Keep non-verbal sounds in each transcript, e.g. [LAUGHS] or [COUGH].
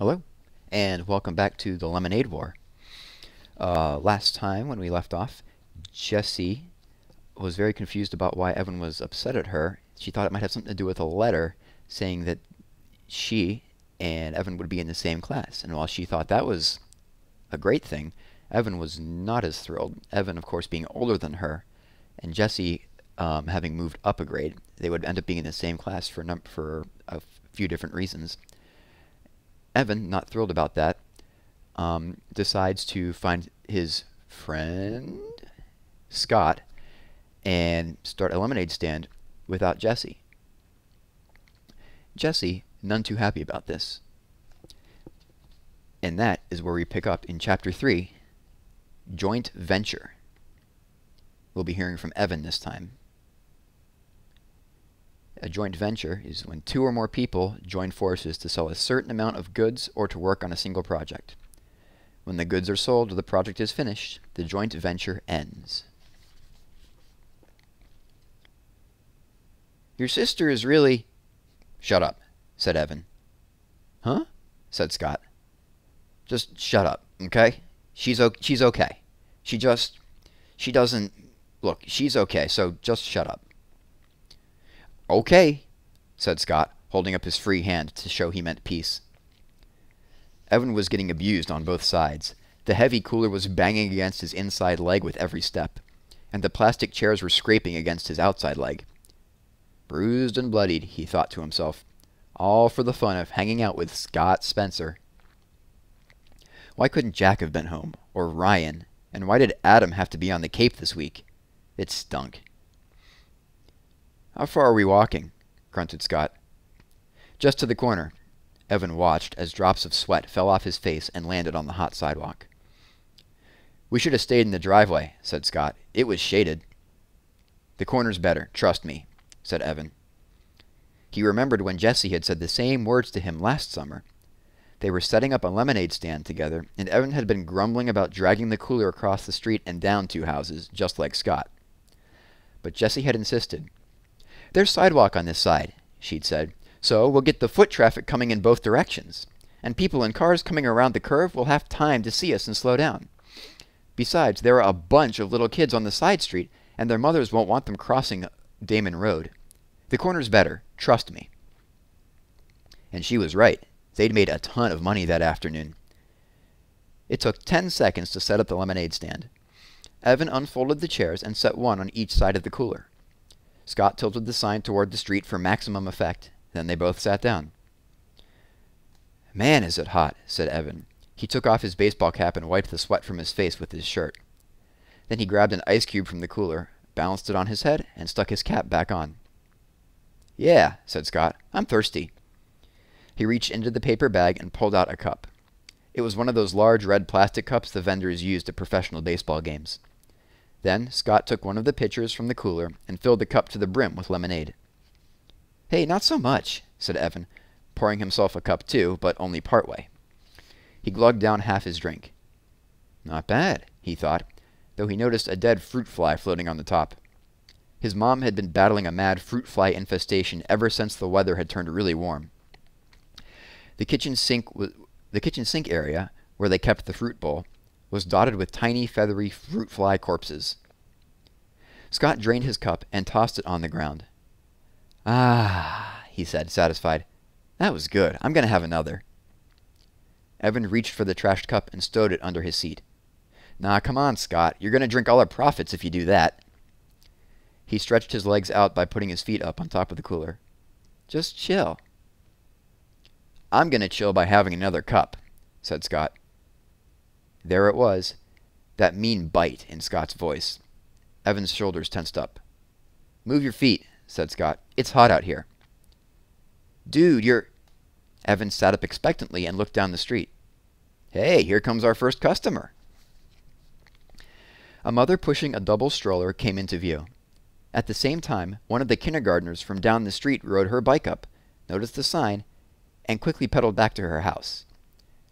Hello, and welcome back to the Lemonade War. Uh, last time, when we left off, Jessie was very confused about why Evan was upset at her. She thought it might have something to do with a letter saying that she and Evan would be in the same class. And while she thought that was a great thing, Evan was not as thrilled. Evan, of course, being older than her, and Jessie um, having moved up a grade, they would end up being in the same class for, for a few different reasons. Evan, not thrilled about that, um, decides to find his friend Scott and start a lemonade stand without Jessie. Jessie, none too happy about this. And that is where we pick up in Chapter 3 Joint Venture. We'll be hearing from Evan this time. A joint venture is when two or more people join forces to sell a certain amount of goods or to work on a single project. When the goods are sold or the project is finished, the joint venture ends. Your sister is really... Shut up, said Evan. Huh? said Scott. Just shut up, okay? She's, she's okay. She just... She doesn't... Look, she's okay, so just shut up. Okay, said Scott, holding up his free hand to show he meant peace. Evan was getting abused on both sides. The heavy cooler was banging against his inside leg with every step, and the plastic chairs were scraping against his outside leg. Bruised and bloodied, he thought to himself, all for the fun of hanging out with Scott Spencer. Why couldn't Jack have been home, or Ryan, and why did Adam have to be on the Cape this week? It stunk. How far are we walking? grunted Scott. Just to the corner. Evan watched as drops of sweat fell off his face and landed on the hot sidewalk. We should have stayed in the driveway, said Scott. It was shaded. The corner's better, trust me, said Evan. He remembered when Jessie had said the same words to him last summer. They were setting up a lemonade stand together, and Evan had been grumbling about dragging the cooler across the street and down two houses, just like Scott. But Jessie had insisted, there's sidewalk on this side, she'd said, so we'll get the foot traffic coming in both directions. And people in cars coming around the curve will have time to see us and slow down. Besides, there are a bunch of little kids on the side street, and their mothers won't want them crossing Damon Road. The corner's better, trust me. And she was right. They'd made a ton of money that afternoon. It took ten seconds to set up the lemonade stand. Evan unfolded the chairs and set one on each side of the cooler. Scott tilted the sign toward the street for maximum effect. Then they both sat down. Man, is it hot, said Evan. He took off his baseball cap and wiped the sweat from his face with his shirt. Then he grabbed an ice cube from the cooler, balanced it on his head, and stuck his cap back on. Yeah, said Scott. I'm thirsty. He reached into the paper bag and pulled out a cup. It was one of those large red plastic cups the vendors used at professional baseball games. Then Scott took one of the pitchers from the cooler and filled the cup to the brim with lemonade. Hey, not so much, said Evan, pouring himself a cup too, but only part way. He glugged down half his drink. Not bad, he thought, though he noticed a dead fruit fly floating on the top. His mom had been battling a mad fruit fly infestation ever since the weather had turned really warm. The kitchen sink, the kitchen sink area, where they kept the fruit bowl, was dotted with tiny, feathery fruit fly corpses. Scott drained his cup and tossed it on the ground. Ah, he said, satisfied. That was good. I'm going to have another. Evan reached for the trashed cup and stowed it under his seat. Nah, come on, Scott. You're going to drink all our profits if you do that. He stretched his legs out by putting his feet up on top of the cooler. Just chill. I'm going to chill by having another cup, said Scott. There it was, that mean bite in Scott's voice. Evan's shoulders tensed up. Move your feet, said Scott. It's hot out here. Dude, you're... Evan sat up expectantly and looked down the street. Hey, here comes our first customer. A mother pushing a double stroller came into view. At the same time, one of the kindergartners from down the street rode her bike up, noticed the sign, and quickly pedaled back to her house.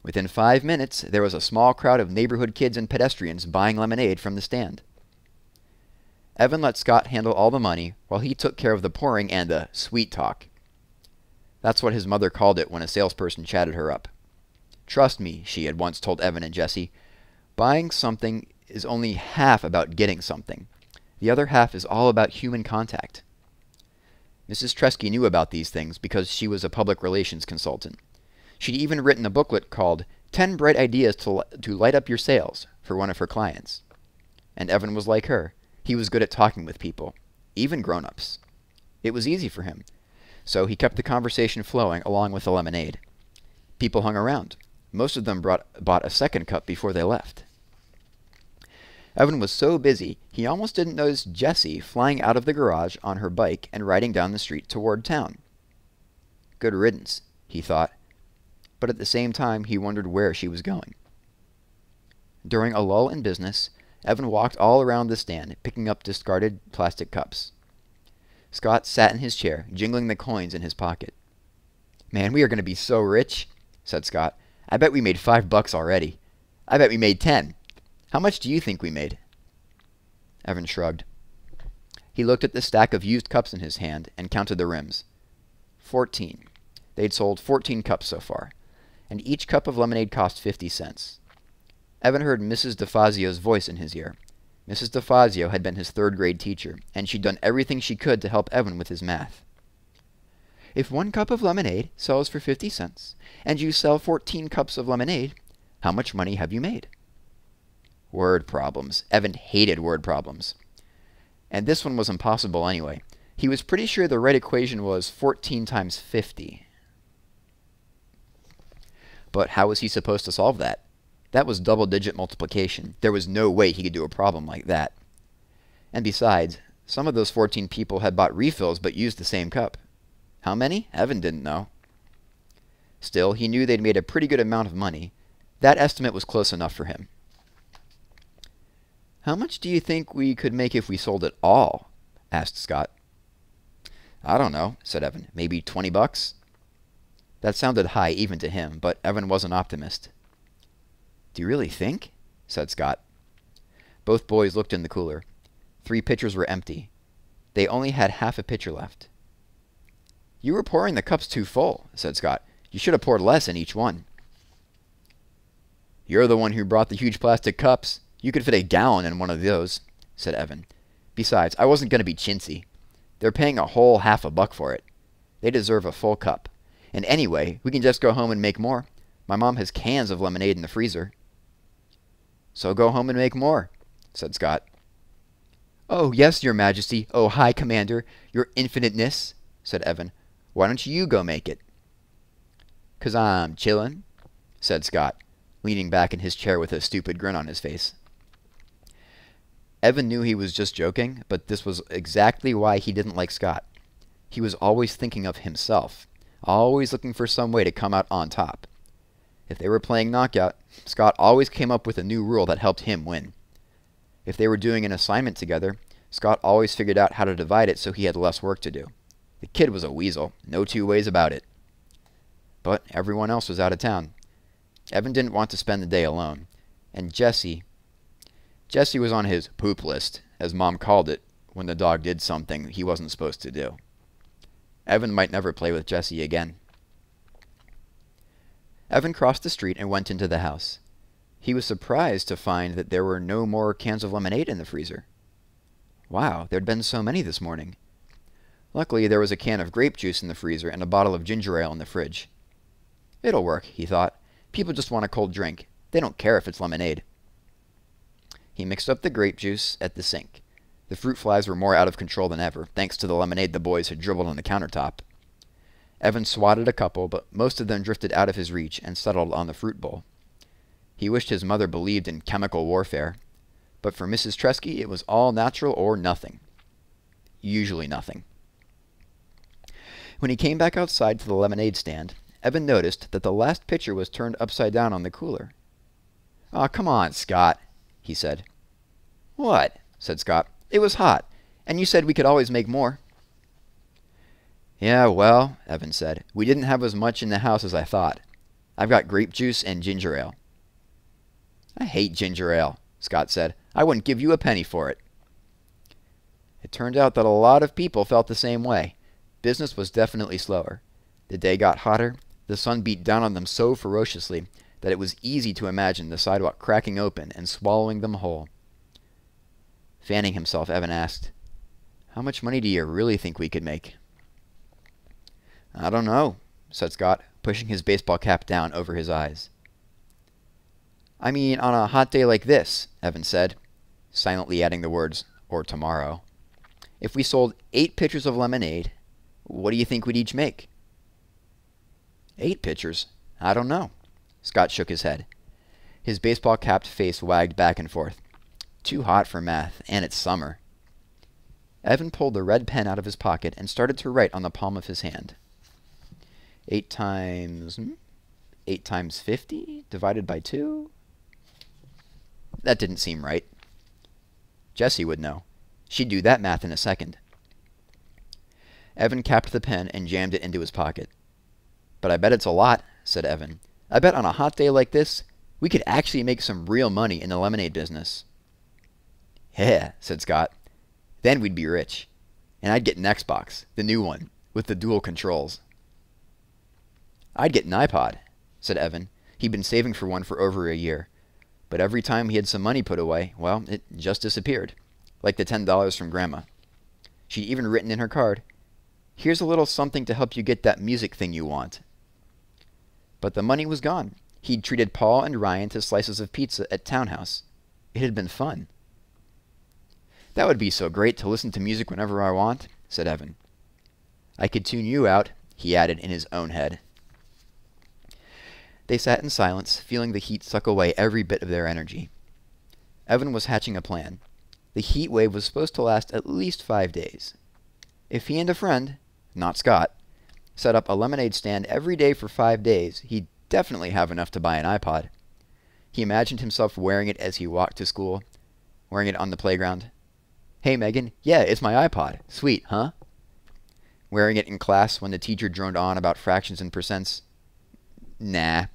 Within five minutes, there was a small crowd of neighborhood kids and pedestrians buying lemonade from the stand. Evan let Scott handle all the money while he took care of the pouring and the sweet talk. That's what his mother called it when a salesperson chatted her up. Trust me, she had once told Evan and Jessie, buying something is only half about getting something. The other half is all about human contact. Mrs. Treski knew about these things because she was a public relations consultant. She'd even written a booklet called 10 Bright Ideas to, to Light Up Your Sales for one of her clients. And Evan was like her. He was good at talking with people, even grown-ups. It was easy for him, so he kept the conversation flowing along with the lemonade. People hung around. Most of them brought, bought a second cup before they left. Evan was so busy, he almost didn't notice Jessie flying out of the garage on her bike and riding down the street toward town. Good riddance, he thought, but at the same time he wondered where she was going. During a lull in business, Evan walked all around the stand, picking up discarded plastic cups. Scott sat in his chair, jingling the coins in his pocket. Man, we are going to be so rich, said Scott. I bet we made five bucks already. I bet we made ten. How much do you think we made? Evan shrugged. He looked at the stack of used cups in his hand and counted the rims. Fourteen. They'd sold fourteen cups so far, and each cup of lemonade cost fifty cents. Evan heard Mrs. DeFazio's voice in his ear. Mrs. DeFazio had been his third grade teacher, and she'd done everything she could to help Evan with his math. If one cup of lemonade sells for fifty cents, and you sell fourteen cups of lemonade, how much money have you made? Word problems. Evan hated word problems. And this one was impossible anyway. He was pretty sure the right equation was 14 times 50. But how was he supposed to solve that? That was double-digit multiplication. There was no way he could do a problem like that. And besides, some of those 14 people had bought refills but used the same cup. How many? Evan didn't know. Still, he knew they'd made a pretty good amount of money. That estimate was close enough for him. How much do you think we could make if we sold it all? asked Scott. I don't know, said Evan. Maybe 20 bucks? That sounded high even to him, but Evan was an optimist. Do you really think? said Scott. Both boys looked in the cooler. Three pitchers were empty. They only had half a pitcher left. You were pouring the cups too full, said Scott. You should have poured less in each one. You're the one who brought the huge plastic cups, you could fit a gallon in one of those, said Evan. Besides, I wasn't going to be chintzy. They're paying a whole half a buck for it. They deserve a full cup. And anyway, we can just go home and make more. My mom has cans of lemonade in the freezer. So go home and make more, said Scott. Oh, yes, your majesty. Oh, high commander, your infiniteness, said Evan. Why don't you go make it? Cause I'm chillin', said Scott, leaning back in his chair with a stupid grin on his face. Evan knew he was just joking, but this was exactly why he didn't like Scott. He was always thinking of himself, always looking for some way to come out on top. If they were playing knockout, Scott always came up with a new rule that helped him win. If they were doing an assignment together, Scott always figured out how to divide it so he had less work to do. The kid was a weasel, no two ways about it. But everyone else was out of town. Evan didn't want to spend the day alone, and Jessie. Jessie was on his poop list, as Mom called it, when the dog did something he wasn't supposed to do. Evan might never play with Jessie again. Evan crossed the street and went into the house. He was surprised to find that there were no more cans of lemonade in the freezer. Wow, there'd been so many this morning. Luckily, there was a can of grape juice in the freezer and a bottle of ginger ale in the fridge. It'll work, he thought. People just want a cold drink. They don't care if it's lemonade. He mixed up the grape juice at the sink. The fruit flies were more out of control than ever, thanks to the lemonade the boys had dribbled on the countertop. Evan swatted a couple, but most of them drifted out of his reach and settled on the fruit bowl. He wished his mother believed in chemical warfare, but for Mrs. Treski it was all natural or nothing. Usually nothing. When he came back outside to the lemonade stand, Evan noticed that the last pitcher was turned upside down on the cooler. Aw, oh, come on, Scott, he said. What? said Scott. It was hot, and you said we could always make more. Yeah, well, Evan said, we didn't have as much in the house as I thought. I've got grape juice and ginger ale. I hate ginger ale, Scott said. I wouldn't give you a penny for it. It turned out that a lot of people felt the same way. Business was definitely slower. The day got hotter. The sun beat down on them so ferociously that it was easy to imagine the sidewalk cracking open and swallowing them whole. Fanning himself, Evan asked, How much money do you really think we could make? I don't know, said Scott, pushing his baseball cap down over his eyes. I mean, on a hot day like this, Evan said, silently adding the words, or tomorrow. If we sold eight pitchers of lemonade, what do you think we'd each make? Eight pitchers? I don't know. Scott shook his head. His baseball capped face wagged back and forth. Too hot for math, and it's summer. Evan pulled the red pen out of his pocket and started to write on the palm of his hand. Eight times. Hmm? Eight times fifty divided by two? That didn't seem right. Jessie would know. She'd do that math in a second. Evan capped the pen and jammed it into his pocket. But I bet it's a lot, said Evan. I bet on a hot day like this, we could actually make some real money in the lemonade business. Yeah, said Scott. Then we'd be rich. And I'd get an Xbox, the new one, with the dual controls. I'd get an iPod, said Evan. He'd been saving for one for over a year. But every time he had some money put away, well, it just disappeared. Like the $10 from Grandma. She'd even written in her card, Here's a little something to help you get that music thing you want. But the money was gone. He'd treated Paul and Ryan to slices of pizza at Townhouse. It had been fun. That would be so great to listen to music whenever I want, said Evan. I could tune you out, he added in his own head. They sat in silence, feeling the heat suck away every bit of their energy. Evan was hatching a plan. The heat wave was supposed to last at least five days. If he and a friend, not Scott, set up a lemonade stand every day for five days, he'd definitely have enough to buy an iPod. He imagined himself wearing it as he walked to school, wearing it on the playground. Hey, Megan, yeah, it's my iPod. Sweet, huh? Wearing it in class when the teacher droned on about fractions and percents. Nah,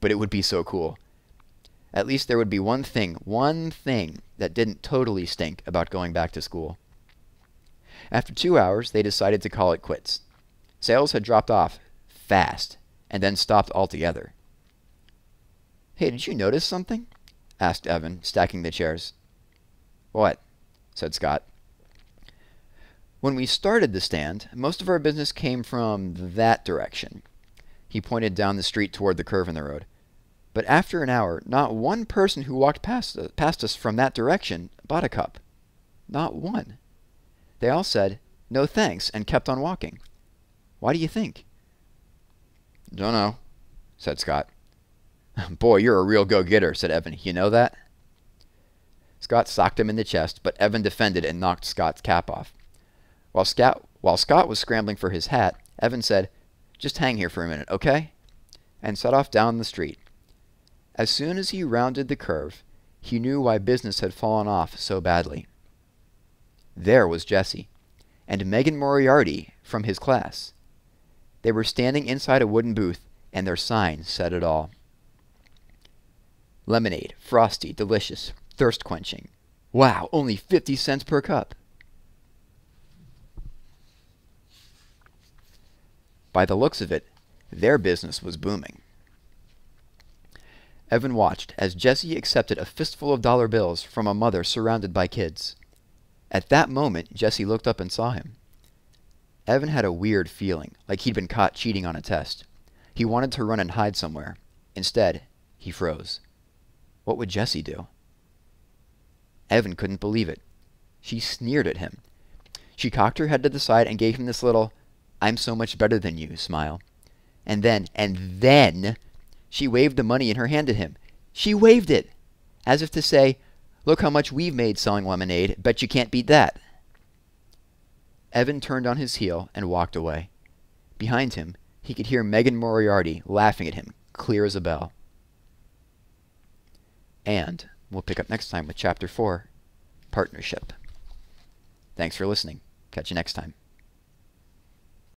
but it would be so cool. At least there would be one thing, one thing that didn't totally stink about going back to school. After two hours, they decided to call it quits. Sales had dropped off fast and then stopped altogether. Hey, did you notice something? asked Evan, stacking the chairs. What? Said Scott. When we started the stand, most of our business came from that direction. He pointed down the street toward the curve in the road. But after an hour, not one person who walked past, uh, past us from that direction bought a cup. Not one. They all said, no thanks, and kept on walking. Why do you think? Don't know, said Scott. [LAUGHS] Boy, you're a real go-getter, said Evan. You know that? Scott socked him in the chest, but Evan defended and knocked Scott's cap off. While Scott, while Scott was scrambling for his hat, Evan said, Just hang here for a minute, okay? And set off down the street. As soon as he rounded the curve, he knew why business had fallen off so badly. There was Jessie, and Megan Moriarty from his class. They were standing inside a wooden booth, and their sign said it all. Lemonade, frosty, delicious, thirst quenching. Wow, only 50 cents per cup. By the looks of it, their business was booming. Evan watched as Jessie accepted a fistful of dollar bills from a mother surrounded by kids. At that moment, Jessie looked up and saw him. Evan had a weird feeling, like he'd been caught cheating on a test. He wanted to run and hide somewhere. Instead, he froze. What would Jessie do? Evan couldn't believe it. She sneered at him. She cocked her head to the side and gave him this little, I'm so much better than you smile. And then, and then, she waved the money in her hand at him. She waved it, as if to say, Look how much we've made selling lemonade. Bet you can't beat that. Evan turned on his heel and walked away. Behind him, he could hear Megan Moriarty laughing at him, clear as a bell. And we'll pick up next time with Chapter 4 Partnership. Thanks for listening. Catch you next time.